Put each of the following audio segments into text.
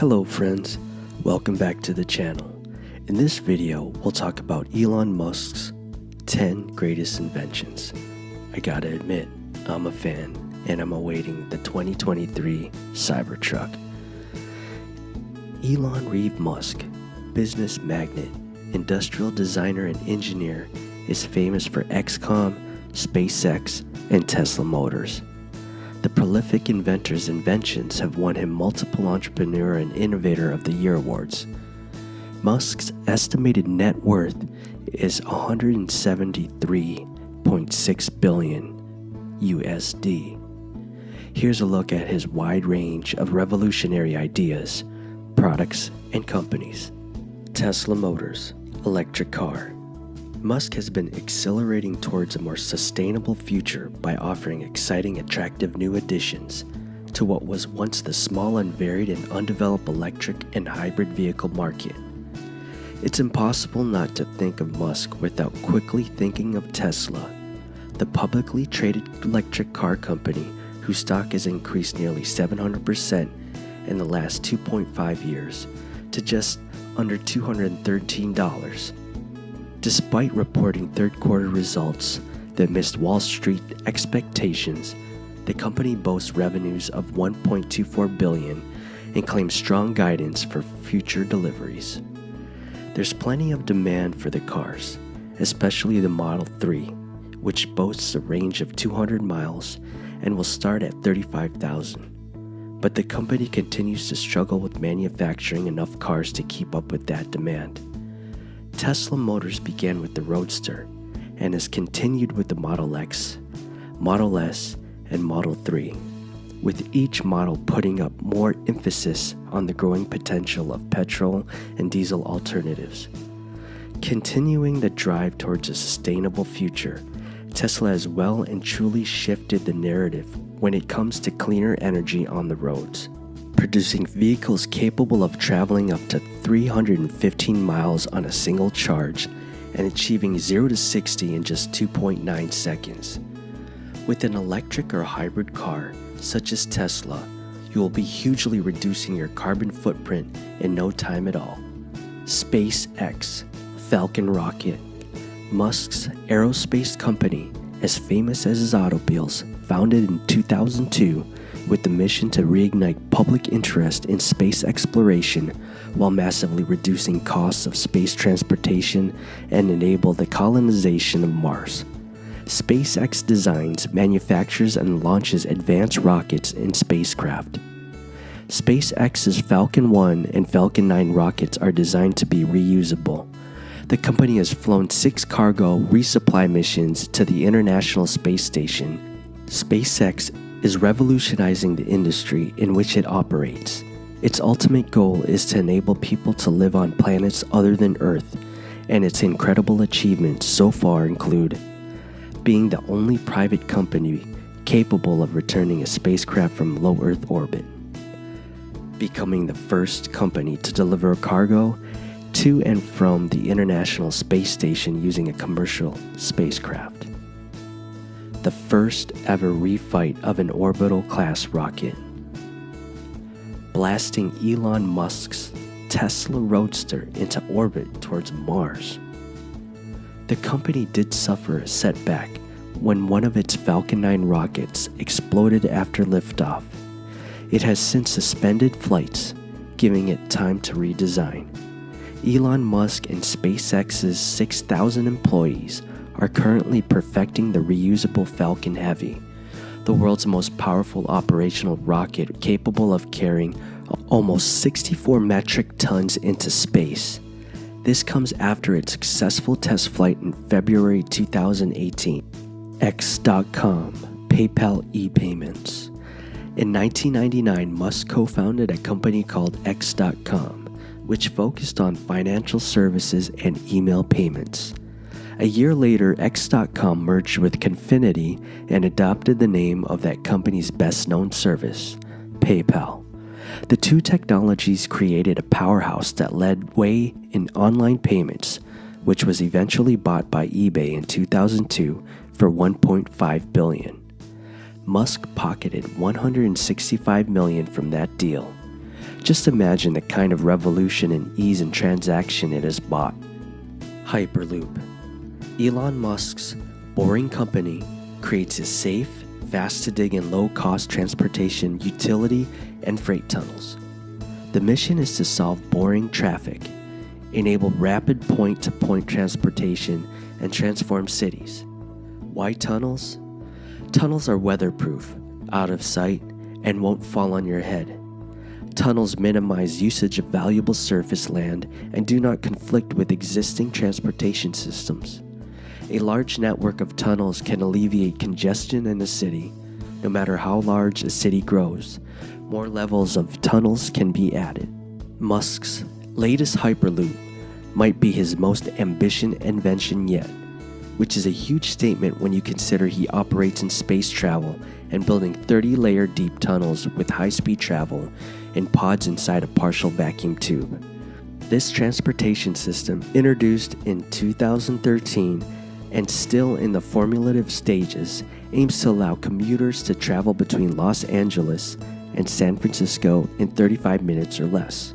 Hello friends, welcome back to the channel. In this video, we'll talk about Elon Musk's 10 greatest inventions. I gotta admit, I'm a fan and I'm awaiting the 2023 Cybertruck. Elon Reeve Musk, business magnate, industrial designer and engineer, is famous for X.com, SpaceX, and Tesla Motors. The prolific inventor's inventions have won him multiple Entrepreneur and Innovator of the Year awards. Musk's estimated net worth is 173.6 billion USD. Here's a look at his wide range of revolutionary ideas, products, and companies. Tesla Motors, electric car. Musk has been accelerating towards a more sustainable future by offering exciting, attractive new additions to what was once the small, unvaried, and undeveloped electric and hybrid vehicle market. It's impossible not to think of Musk without quickly thinking of Tesla, the publicly traded electric car company whose stock has increased nearly 700% in the last 2.5 years to just under $213 Despite reporting third quarter results that missed Wall Street expectations, the company boasts revenues of 1.24 billion and claims strong guidance for future deliveries. There's plenty of demand for the cars, especially the Model 3, which boasts a range of 200 miles and will start at 35,000. But the company continues to struggle with manufacturing enough cars to keep up with that demand. Tesla Motors began with the Roadster and has continued with the Model X, Model S, and Model 3, with each model putting up more emphasis on the growing potential of petrol and diesel alternatives. Continuing the drive towards a sustainable future, Tesla has well and truly shifted the narrative when it comes to cleaner energy on the roads producing vehicles capable of traveling up to 315 miles on a single charge and achieving 0 to 60 in just 2.9 seconds. With an electric or hybrid car, such as Tesla, you will be hugely reducing your carbon footprint in no time at all. SpaceX, Falcon Rocket, Musk's aerospace company, as famous as his automobiles, founded in 2002, with the mission to reignite public interest in space exploration while massively reducing costs of space transportation and enable the colonization of Mars. SpaceX designs, manufactures, and launches advanced rockets and spacecraft. SpaceX's Falcon 1 and Falcon 9 rockets are designed to be reusable. The company has flown six cargo resupply missions to the International Space Station. SpaceX is revolutionizing the industry in which it operates. Its ultimate goal is to enable people to live on planets other than Earth, and its incredible achievements so far include being the only private company capable of returning a spacecraft from low Earth orbit, becoming the first company to deliver cargo to and from the International Space Station using a commercial spacecraft the first ever reflight of an orbital class rocket, blasting Elon Musk's Tesla Roadster into orbit towards Mars. The company did suffer a setback when one of its Falcon 9 rockets exploded after liftoff. It has since suspended flights, giving it time to redesign. Elon Musk and SpaceX's 6,000 employees are currently perfecting the reusable Falcon Heavy, the world's most powerful operational rocket capable of carrying almost 64 metric tons into space. This comes after its successful test flight in February 2018. X.com, PayPal e payments. In 1999, Musk co founded a company called X.com, which focused on financial services and email payments. A year later, X.com merged with Confinity and adopted the name of that company's best known service, PayPal. The two technologies created a powerhouse that led way in online payments, which was eventually bought by eBay in 2002 for 1.5 billion. Musk pocketed 165 million from that deal. Just imagine the kind of revolution in ease and transaction it has brought. Hyperloop. Elon Musk's Boring Company creates a safe, fast to dig, and low cost transportation, utility, and freight tunnels. The mission is to solve boring traffic, enable rapid point to point transportation, and transform cities. Why tunnels? Tunnels are weatherproof, out of sight, and won't fall on your head. Tunnels minimize usage of valuable surface land and do not conflict with existing transportation systems. A large network of tunnels can alleviate congestion in a city. No matter how large a city grows, more levels of tunnels can be added. Musk's latest Hyperloop might be his most ambitious invention yet, which is a huge statement when you consider he operates in space travel and building 30 layer deep tunnels with high speed travel in pods inside a partial vacuum tube. This transportation system, introduced in 2013 and still in the formulative stages, aims to allow commuters to travel between Los Angeles and San Francisco in 35 minutes or less.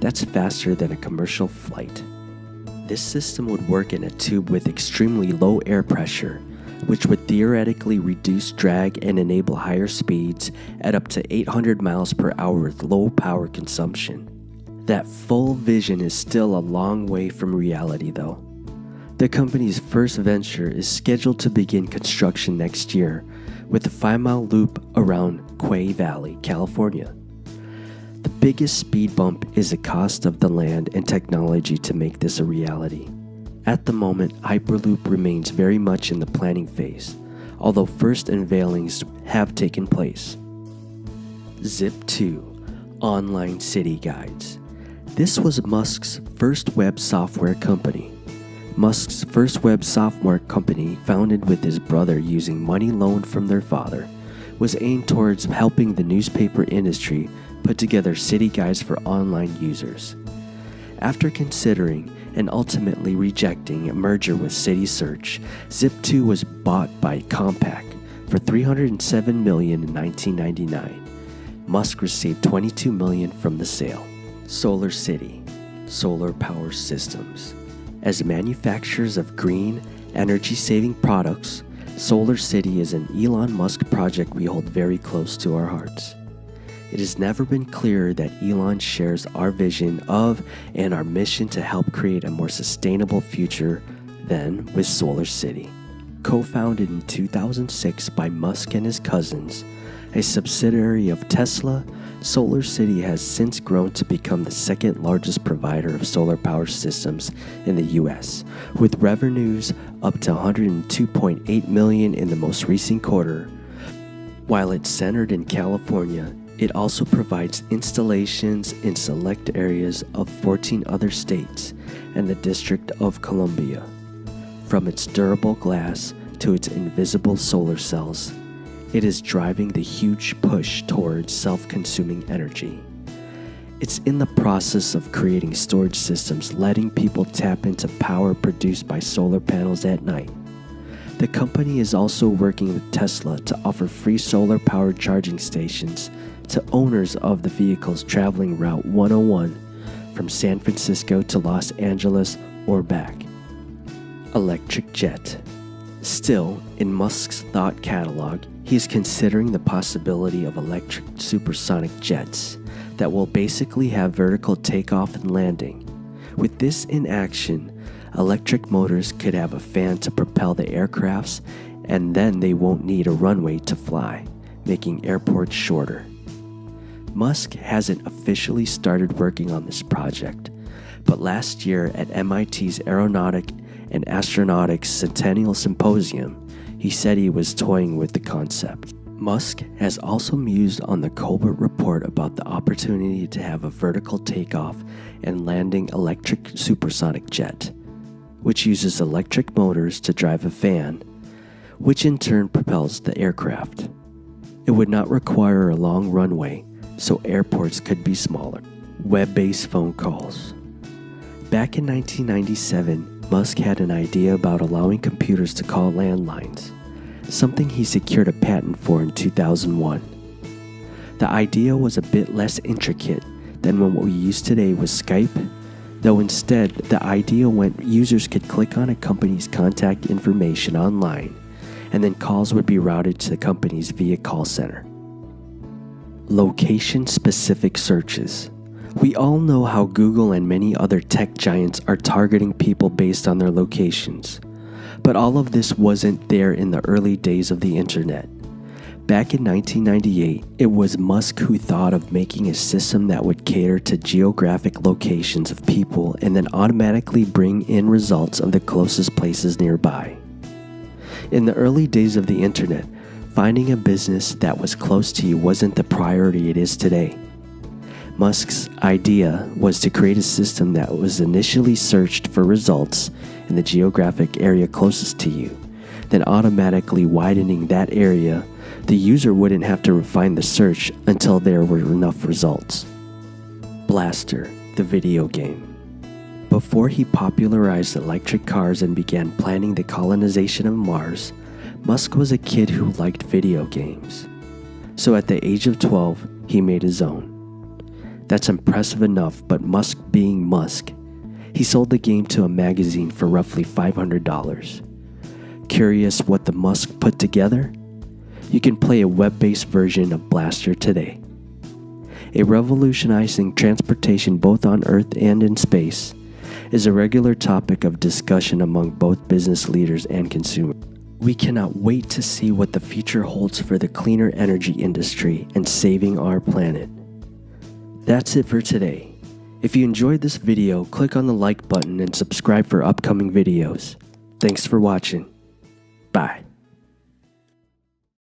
That's faster than a commercial flight. This system would work in a tube with extremely low air pressure, which would theoretically reduce drag and enable higher speeds at up to 800 miles per hour with low power consumption. That full vision is still a long way from reality, though. The company's first venture is scheduled to begin construction next year with a five mile loop around Quay Valley, California. The biggest speed bump is the cost of the land and technology to make this a reality. At the moment, Hyperloop remains very much in the planning phase, although first unveilings have taken place. Zip2 Online City Guides. This was Musk's first web software company. Musk's first web software company, founded with his brother using money loaned from their father, was aimed towards helping the newspaper industry put together city guides for online users. After considering and ultimately rejecting a merger with City Search, Zip2 was bought by Compaq for 307 million in 1999. Musk received 22 million from the sale. Solar City, solar power systems. As manufacturers of green, energy saving products, Solar City is an Elon Musk project we hold very close to our hearts. It has never been clearer that Elon shares our vision of and our mission to help create a more sustainable future than with Solar City. Co founded in 2006 by Musk and his cousins, a subsidiary of Tesla, Solar City has since grown to become the second largest provider of solar power systems in the US, with revenues up to 102.8 million in the most recent quarter. While it's centered in California, it also provides installations in select areas of 14 other states and the District of Columbia. From its durable glass to its invisible solar cells, it is driving the huge push towards self consuming energy. It's in the process of creating storage systems, letting people tap into power produced by solar panels at night. The company is also working with Tesla to offer free solar powered charging stations to owners of the vehicles traveling Route 101 from San Francisco to Los Angeles or back. Electric Jet. Still, in Musk's thought catalog, he is considering the possibility of electric supersonic jets that will basically have vertical takeoff and landing. With this in action, electric motors could have a fan to propel the aircrafts, and then they won't need a runway to fly, making airports shorter. Musk hasn't officially started working on this project, but last year at MIT's Aeronautic and Astronautics Centennial Symposium, he said he was toying with the concept. Musk has also mused on the Colbert report about the opportunity to have a vertical takeoff and landing electric supersonic jet, which uses electric motors to drive a fan, which in turn propels the aircraft. It would not require a long runway, so airports could be smaller. Web based phone calls. Back in 1997, Musk had an idea about allowing computers to call landlines, something he secured a patent for in 2001. The idea was a bit less intricate than what we use today was Skype, though instead, the idea went users could click on a company's contact information online, and then calls would be routed to the company's via call center. Location specific searches. We all know how Google and many other tech giants are targeting people based on their locations. But all of this wasn't there in the early days of the internet. Back in 1998, it was Musk who thought of making a system that would cater to geographic locations of people and then automatically bring in results of the closest places nearby. In the early days of the internet, finding a business that was close to you wasn't the priority it is today. Musk's idea was to create a system that was initially searched for results in the geographic area closest to you, then automatically widening that area the user wouldn't have to refine the search until there were enough results. Blaster, the video game. Before he popularized electric cars and began planning the colonization of Mars, Musk was a kid who liked video games. So at the age of 12, he made his own. That's impressive enough, but Musk being Musk, he sold the game to a magazine for roughly $500. Curious what the Musk put together? you can play a web based version of Blaster today. A revolutionizing transportation both on Earth and in space is a regular topic of discussion among both business leaders and consumers. We cannot wait to see what the future holds for the cleaner energy industry and saving our planet. That's it for today. If you enjoyed this video, click on the like button and subscribe for upcoming videos. Thanks for watching. Bye.